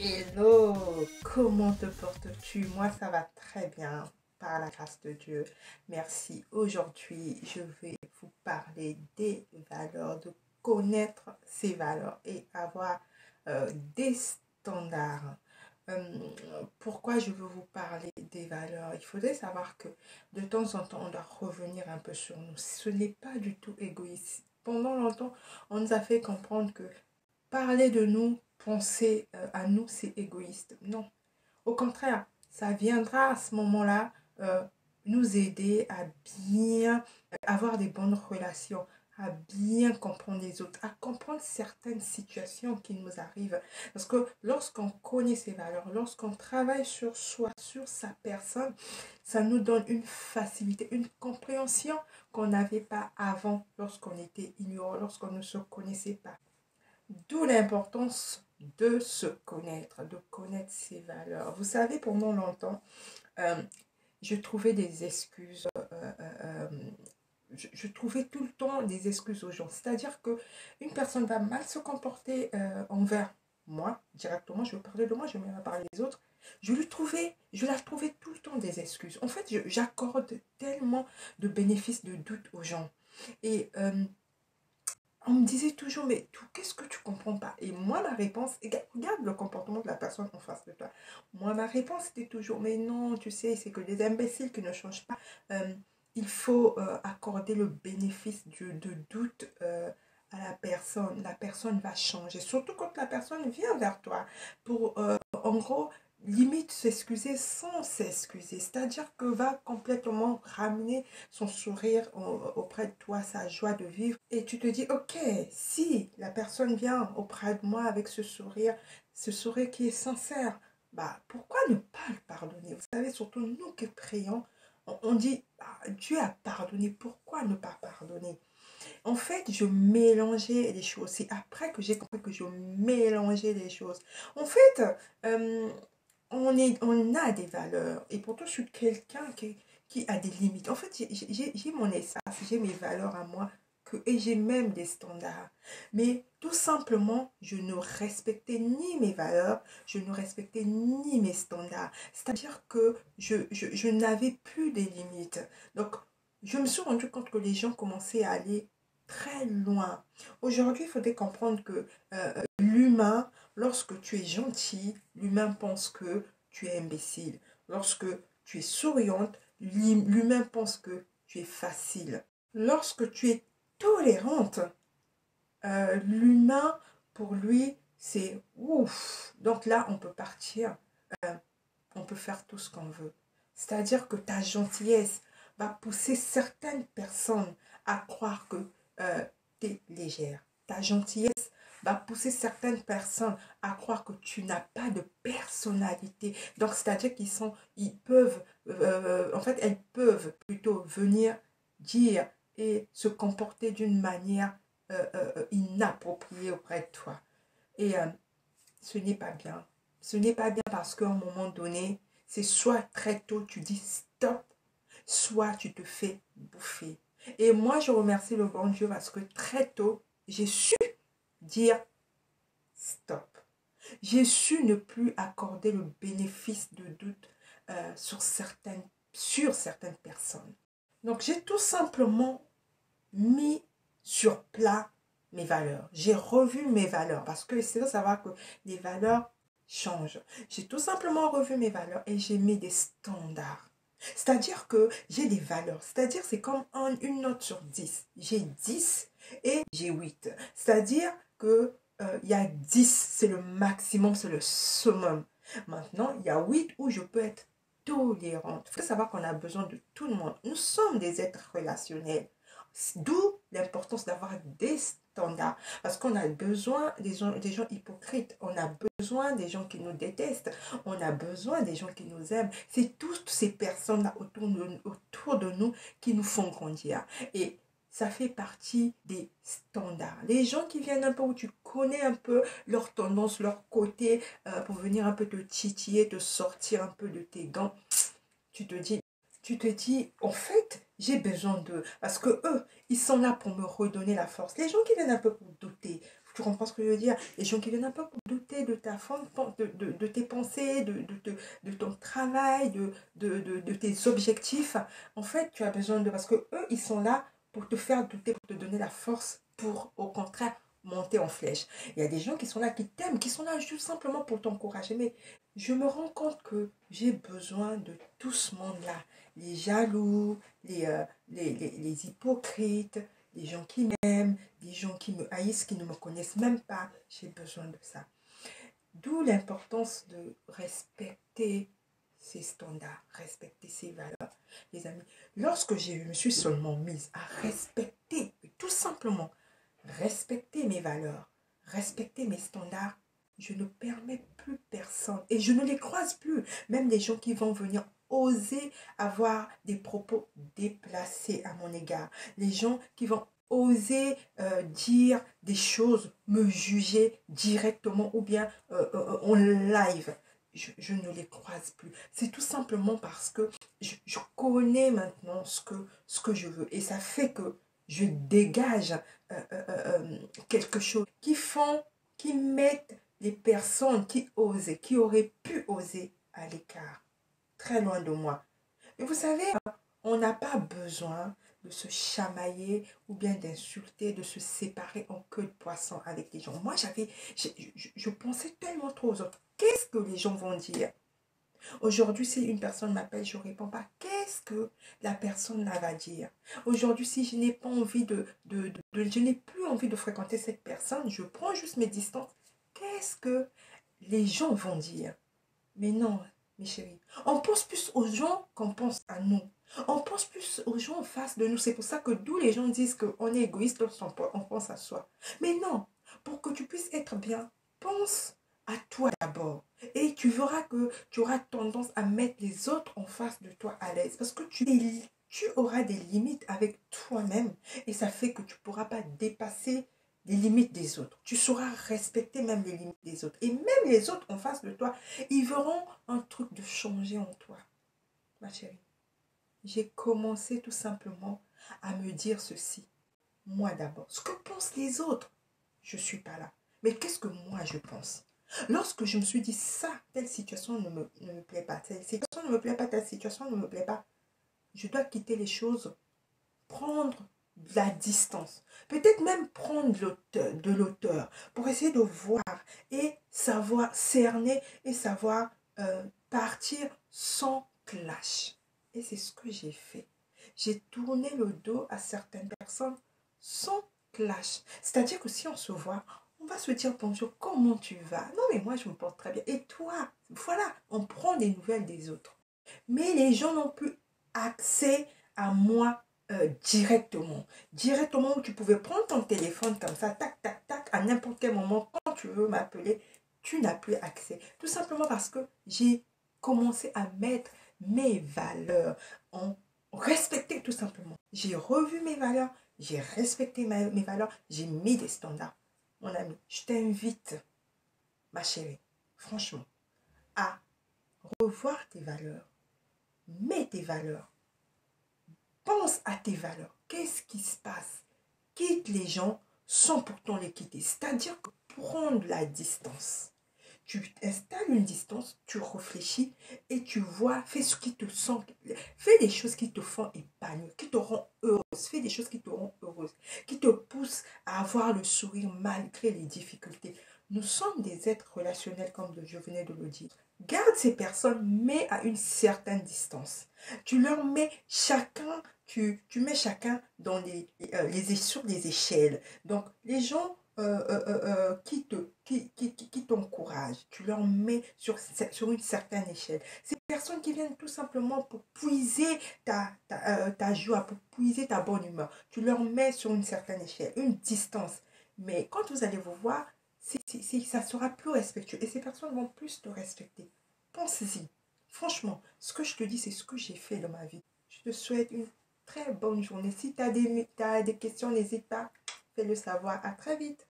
Hello, comment te portes-tu? Moi, ça va très bien, par la grâce de Dieu. Merci. Aujourd'hui, je vais vous parler des valeurs, de connaître ces valeurs et avoir euh, des standards. Euh, pourquoi je veux vous parler des valeurs? Il faudrait savoir que de temps en temps, on doit revenir un peu sur nous. Ce n'est pas du tout égoïste. Pendant longtemps, on nous a fait comprendre que parler de nous, penser euh, à nous, c'est égoïste. Non. Au contraire, ça viendra à ce moment-là euh, nous aider à bien avoir des bonnes relations, à bien comprendre les autres, à comprendre certaines situations qui nous arrivent. Parce que lorsqu'on connaît ses valeurs, lorsqu'on travaille sur soi, sur sa personne, ça nous donne une facilité, une compréhension qu'on n'avait pas avant lorsqu'on était ignorant, lorsqu'on ne se connaissait pas. D'où l'importance de se connaître, de connaître ses valeurs. Vous savez, pendant longtemps, euh, je trouvais des excuses. Euh, euh, je, trouvais tout le temps des excuses aux gens. C'est-à-dire que une personne va mal se comporter envers moi, directement, je veux parler de moi, je vais parler des autres. Je lui trouvais, je la trouvais tout le temps des excuses. En fait, j'accorde tellement de bénéfices de doute aux gens. Et on me disait toujours, mais qu'est-ce que tu comprends pas? Et moi, ma réponse, regarde le comportement de la personne en face de toi. Moi, ma réponse était toujours, mais non, tu sais, c'est que les imbéciles qui ne changent pas. Euh, il faut euh, accorder le bénéfice de doute euh, à la personne. La personne va changer, surtout quand la personne vient vers toi pour, en gros, limite s'excuser sans s'excuser. C'est-à-dire que va complètement ramener son sourire auprès de toi, sa joie de vivre. Et tu te dis, ok, si la personne vient auprès de moi avec ce sourire, ce sourire qui est sincère, bah pourquoi ne pas le pardonner? Vous savez, surtout nous qui prions, on, dit, bah, Dieu a pardonné, pourquoi ne pas pardonner? En fait, je mélangeais les choses. C'est après que j'ai compris que je mélangeais les choses. En fait, euh, on, est, on a des valeurs. Et pourtant, je suis quelqu'un qui, a des limites. En fait, j'ai mon essence, j'ai mes valeurs à moi. Que, et j'ai même des standards. Mais tout simplement, je ne respectais ni mes valeurs, je ne respectais ni mes standards. C'est-à-dire que je, n'avais plus des limites. Donc, je me suis rendu compte que les gens commençaient à aller très loin. Aujourd'hui, il faudrait comprendre que euh, Lorsque tu es gentil, l'humain pense que tu es imbécile. Lorsque tu es souriante, l'humain pense que tu es facile. Lorsque tu es tolérante, euh, l'humain, pour lui, c'est ouf. Donc là, on peut partir. Euh, on peut faire tout ce qu'on veut. C'est-à-dire que ta gentillesse va pousser certaines personnes à croire que euh, tu es légère. Ta gentillesse va pousser certaines personnes à croire que tu n'as pas de personnalité. Donc, c'est-à-dire qu'ils sont, ils peuvent, euh, en fait, elles peuvent plutôt venir dire et se comporter d'une manière euh, euh, inappropriée auprès de toi. Et ce n'est pas bien. Ce n'est pas bien parce qu'à un moment donné, c'est soit très tôt tu dis stop, soit tu te fais bouffer. Et moi, je remercie le bon Dieu parce que très tôt, j'ai su dire stop. J'ai su ne plus accorder le bénéfice de doute euh, sur, certaines, sur certaines personnes. Donc j'ai tout simplement mis sur plat mes valeurs. J'ai revu mes valeurs parce que c'est de savoir que les valeurs changent. J'ai tout simplement revu mes valeurs et j'ai mis des standards. C'est-à-dire que j'ai des valeurs. C'est-à-dire c'est comme une note sur 10. J'ai 10 et j'ai 8. C'est-à-dire que euh, il y a 10, c'est le maximum, c'est le summum. Maintenant, il y a 8 où je peux être tolérante. Il faut savoir qu'on a besoin de tout le monde. Nous sommes des êtres relationnels. D'où l'importance d'avoir des standards. Parce qu'on a besoin des gens, des gens hypocrites. On a besoin des gens qui nous détestent. On a besoin des gens qui nous aiment. C'est toutes ces personnes-là autour de, autour de nous qui nous font grandir. Et ça fait partie des standards. Les gens qui viennent un peu où tu connais un peu leur tendance, leur côté, euh, pour venir un peu te titiller, te sortir un peu de tes gants, tu te dis, tu te dis, en fait, j'ai besoin d'eux. Parce que eux, ils sont là pour me redonner la force. Les gens qui viennent un peu pour douter, Tu comprends ce que je veux dire? Les gens qui viennent un peu pour douter de ta forme, de, de, de tes pensées, de, de, ton travail, de, de, tes objectifs. En fait, tu as besoin de... Parce que eux, ils sont là pour te faire douter, pour te donner la force, pour au contraire monter en flèche. Il y a des gens qui sont là, qui t'aiment, qui sont là juste simplement pour t'encourager. Mais je me rends compte que j'ai besoin de tout ce monde-là. Les jaloux, les, euh, les, les, les, hypocrites, les gens qui m'aiment, des gens qui me haïssent, qui ne me connaissent même pas. J'ai besoin de ça. D'où l'importance de respecter ses standards, respecter ses valeurs. Les amis, lorsque je me suis seulement mise à respecter, tout simplement, respecter mes valeurs, respecter mes standards, je ne permets plus personne et je ne les croise plus. Même les gens qui vont venir oser avoir des propos déplacés à mon égard. Les gens qui vont oser euh, dire des choses, me juger directement ou bien euh, euh, en live. Je, ne les croise plus. C'est tout simplement parce que je, je, connais maintenant ce que, ce que je veux. Et ça fait que je dégage quelque chose qui font, qui mettent les personnes qui osaient, qui auraient pu oser à l'écart, très loin de moi. Et vous savez, on n'a pas besoin de se chamailler ou bien d'insulter, de se séparer en queue de poisson avec les gens. Moi, j'avais, je, je, pensais tellement trop aux autres. Qu'est-ce que les gens vont dire? Aujourd'hui, si une personne m'appelle, je ne réponds pas. Qu'est-ce que la personne là va dire? Aujourd'hui, si je n'ai pas envie de, n'ai plus envie de fréquenter cette personne, je prends juste mes distances qu'est-ce que les gens vont dire? Mais non, mes chéris. On pense plus aux gens qu'on pense à nous. On pense plus aux gens en face de nous. C'est pour ça que d'où les gens disent qu'on est égoïste lorsqu'on pense à soi. Mais non, pour que tu puisses être bien, pense à toi d'abord. Et tu verras que tu auras tendance à mettre les autres en face de toi à l'aise. Parce que tu, tu auras des limites avec toi-même. Et ça fait que tu ne pourras pas dépasser les limites des autres. Tu sauras respecter même les limites des autres. Et même les autres en face de toi, ils verront un truc de changer en toi. Ma chérie, j'ai commencé tout simplement à me dire ceci. Moi d'abord. Ce que pensent les autres, je ne suis pas là. Mais qu'est-ce que moi je pense? Lorsque je me suis dit ça, telle situation ne me, ne me plaît pas, telle situation ne me plaît pas, telle situation ne me plaît pas, je dois quitter les choses, prendre la distance. Peut-être même prendre de l'auteur pour essayer de voir et savoir cerner et savoir euh, partir sans clash. Et c'est ce que j'ai fait. J'ai tourné le dos à certaines personnes sans clash. C'est-à-dire que si on se voit, se dire bonjour, comment tu vas? Non mais moi je me porte très bien. Et toi? Voilà, on prend des nouvelles des autres. Mais les gens n'ont plus accès à moi euh, directement. Directement où tu pouvais prendre ton téléphone comme ça, tac, tac, tac, à n'importe quel moment, quand tu veux m'appeler, tu n'as plus accès. Tout simplement parce que j'ai commencé à mettre mes valeurs en respecter tout simplement. J'ai revu mes valeurs, j'ai respecté mes valeurs, j'ai mis des standards. Mon ami, je t'invite, ma chérie, franchement, à revoir tes valeurs. Mets tes valeurs Pense à tes valeurs. Qu'est-ce qui se passe? Quitte les gens sans pourtant les quitter. C'est-à-dire que prendre la distance. Tu installes une distance, tu réfléchis et tu vois, fais ce qui te sent, fais des choses qui te font épanouir, qui te rendent heureuse, fais des choses qui te rendent heureuse, qui te poussent à avoir le sourire malgré les difficultés. Nous sommes des êtres relationnels comme je venais de le dire. Garde ces personnes, mais à une certaine distance. Tu leur mets chacun tu, mets chacun dans les, euh, les, sur des échelles. Donc, les gens euh, euh, qui te qui, qui, qui t'encouragent, tu leur mets sur, sur une certaine échelle. Ces personnes qui viennent tout simplement pour puiser ta, ta, ta joie, pour puiser ta bonne humeur, tu leur mets sur une certaine échelle, une distance. Mais quand vous allez vous voir, ça sera plus respectueux et ces personnes vont plus te respecter. Pensez-y. Franchement, ce que je te dis, c'est ce que j'ai fait dans ma vie. Je te souhaite une très bonne journée. Si tu as, as, des questions, n'hésite pas, fais-le savoir. À très vite.